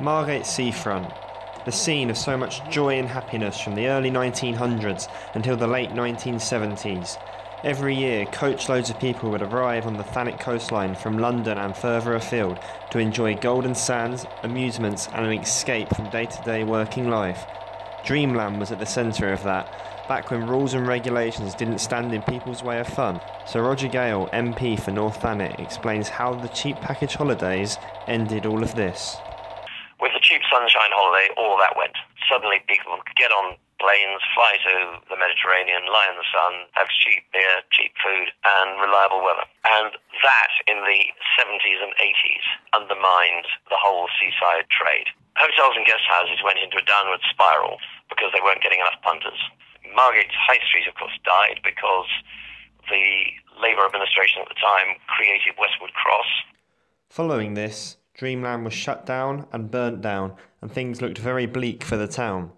Margate Seafront, the scene of so much joy and happiness from the early 1900s until the late 1970s. Every year, coachloads of people would arrive on the Thanet coastline from London and further afield to enjoy golden sands, amusements, and an escape from day to day working life. Dreamland was at the centre of that, back when rules and regulations didn't stand in people's way of fun. Sir Roger Gale, MP for North Thanet, explains how the cheap package holidays ended all of this. Sunshine holiday, all that went. Suddenly people could get on planes, fly to the Mediterranean, lie in the sun, have cheap beer, cheap food, and reliable weather. And that, in the 70s and 80s, undermined the whole seaside trade. Hotels and guest houses went into a downward spiral because they weren't getting enough punters. Margate's High Street, of course, died because the Labour administration at the time created Westwood Cross. Following this, Dreamland was shut down and burnt down, and things looked very bleak for the town.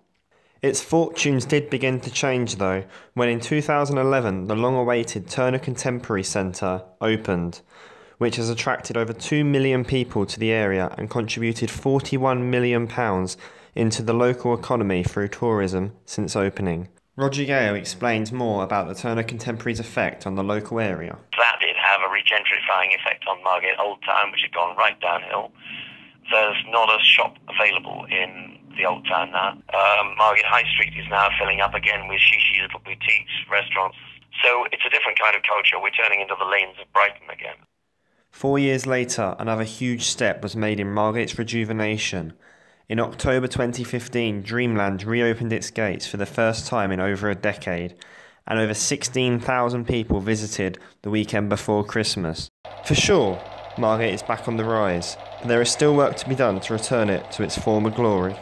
Its fortunes did begin to change though, when in 2011 the long awaited Turner Contemporary Centre opened, which has attracted over 2 million people to the area and contributed £41 million into the local economy through tourism since opening. Roger Gale explains more about the Turner Contemporary's effect on the local area. Have a regentrifying effect on Margate Old Town, which had gone right downhill. There's not a shop available in the Old Town now. Um, Margate High Street is now filling up again with shishi little boutiques, restaurants. So it's a different kind of culture. We're turning into the lanes of Brighton again. Four years later, another huge step was made in Margate's rejuvenation in October 2015, Dreamland reopened its gates for the first time in over a decade, and over 16,000 people visited the weekend before Christmas. For sure, Margate is back on the rise, but there is still work to be done to return it to its former glory.